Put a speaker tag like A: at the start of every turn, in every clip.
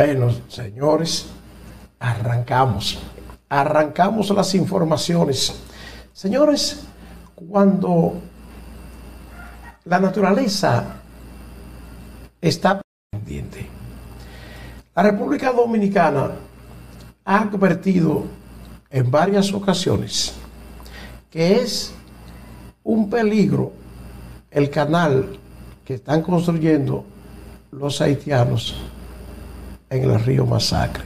A: Bueno, señores, arrancamos. Arrancamos las informaciones. Señores, cuando la naturaleza está pendiente, la República Dominicana ha advertido en varias ocasiones que es un peligro el canal que están construyendo los haitianos en el río Masacre.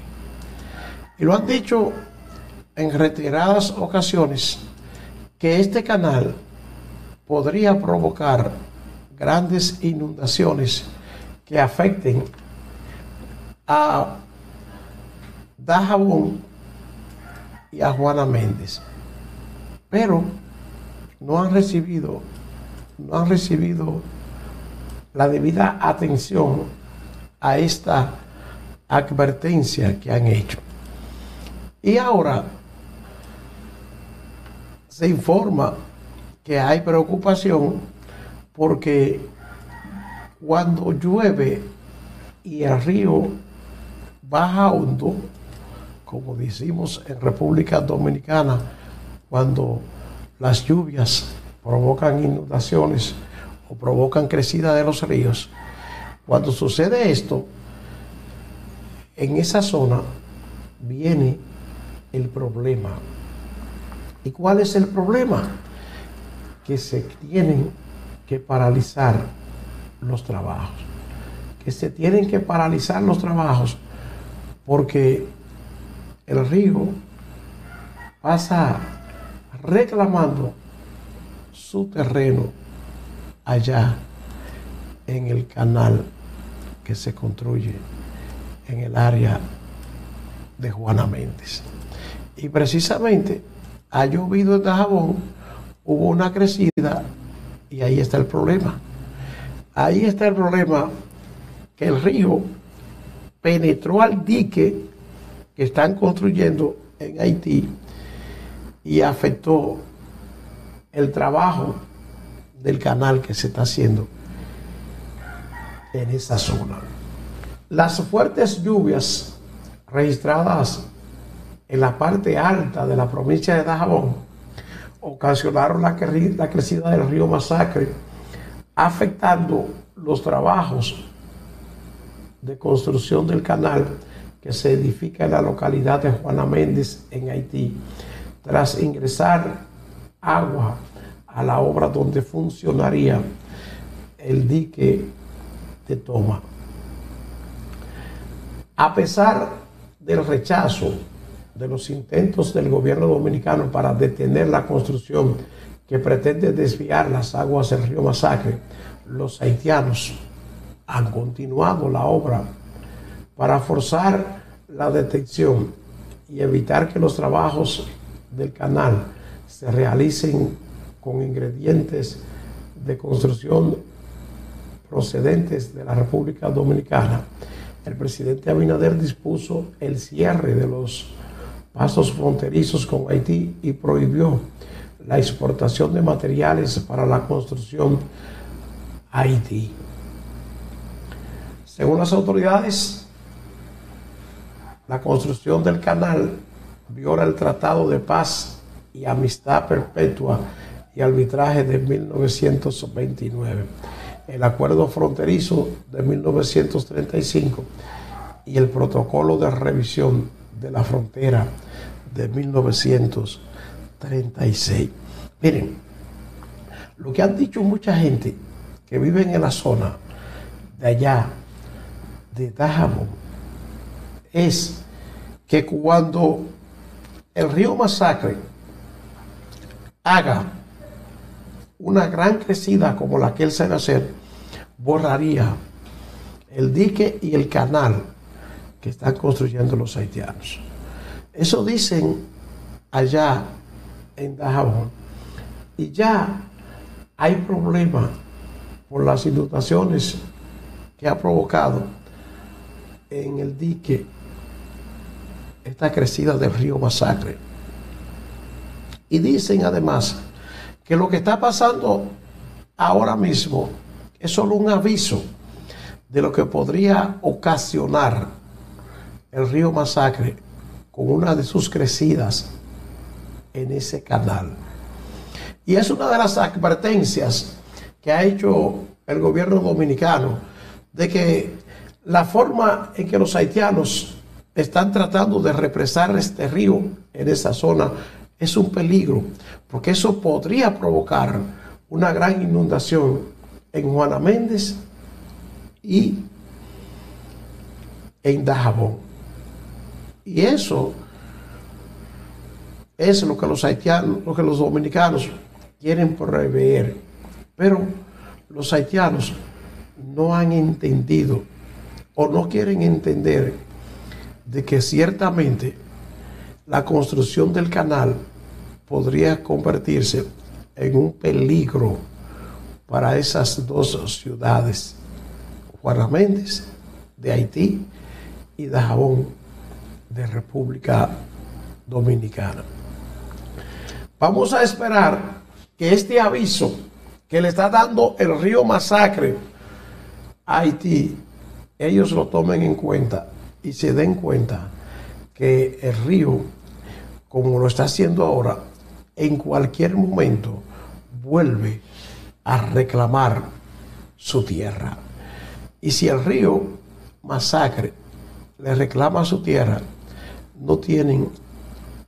A: Y lo han dicho en retiradas ocasiones que este canal podría provocar grandes inundaciones que afecten a Dajabón y a Juana Méndez. Pero no han recibido, no han recibido la debida atención a esta advertencia que han hecho. Y ahora se informa que hay preocupación porque cuando llueve y el río baja hondo, como decimos en República Dominicana, cuando las lluvias provocan inundaciones o provocan crecida de los ríos, cuando sucede esto, en esa zona viene el problema. ¿Y cuál es el problema? Que se tienen que paralizar los trabajos. Que se tienen que paralizar los trabajos porque el río pasa reclamando su terreno allá en el canal que se construye en el área de Juana Méndez. Y precisamente ha llovido en Dajabón, hubo una crecida y ahí está el problema. Ahí está el problema que el río penetró al dique que están construyendo en Haití y afectó el trabajo del canal que se está haciendo en esa zona. Las fuertes lluvias registradas en la parte alta de la provincia de Dajabón ocasionaron la, crecida del río Masacre, afectando los trabajos de construcción del canal que se edifica en la localidad de Juana Méndez, en Haití, tras ingresar agua a la obra donde funcionaría el dique de toma. A pesar del rechazo de los intentos del gobierno dominicano para detener la construcción que pretende desviar las aguas del río Masacre, los haitianos han continuado la obra para forzar la detección y evitar que los trabajos del canal se realicen con ingredientes de construcción procedentes de la República Dominicana. El presidente Abinader dispuso el cierre de los pasos fronterizos con Haití y prohibió la exportación de materiales para la construcción a Haití. Según las autoridades, la construcción del canal viola el Tratado de Paz y Amistad Perpetua y Arbitraje de 1929, el Acuerdo Fronterizo de 1935 y el Protocolo de Revisión de la Frontera de 1936. Miren, lo que han dicho mucha gente que vive en la zona de allá, de Dajabón, es que cuando el río Masacre haga una gran crecida como la que él sabe hacer, borraría el dique y el canal que están construyendo los haitianos. Eso dicen allá en Dajabón. Y ya hay problemas por las inundaciones que ha provocado en el dique esta crecida del río Masacre. Y dicen además que lo que está pasando ahora mismo es solo un aviso de lo que podría ocasionar el río Masacre con una de sus crecidas en ese canal. Y es una de las advertencias que ha hecho el gobierno dominicano de que la forma en que los haitianos están tratando de represar este río en esa zona es un peligro, porque eso podría provocar una gran inundación en Juana Méndez y en Dajabón. Y eso es lo que los lo que los dominicanos quieren prever. Pero los haitianos no han entendido o no quieren entender de que ciertamente la construcción del canal podría convertirse en un peligro para esas dos ciudades, Juana Méndez de Haití y Dajabón de República Dominicana. Vamos a esperar que este aviso que le está dando el río Masacre a Haití, ellos lo tomen en cuenta y se den cuenta que el río, como lo está haciendo ahora, en cualquier momento vuelve a reclamar su tierra. Y si el río Masacre le reclama su tierra, no tienen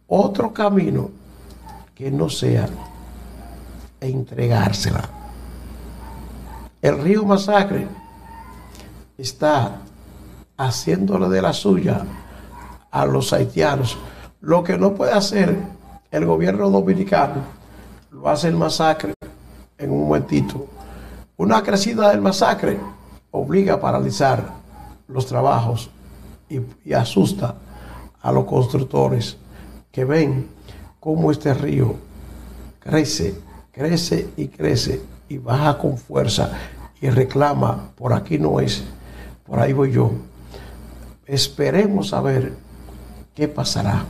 A: otro camino que no sea entregársela. El río Masacre está haciéndole de la suya a los haitianos. Lo que no puede hacer el gobierno dominicano, lo hace el masacre en un momentito. Una crecida del masacre obliga a paralizar los trabajos y, y asusta a los constructores que ven cómo este río crece, crece y crece y baja con fuerza y reclama, por aquí no es, por ahí voy yo. Esperemos a ver qué pasará.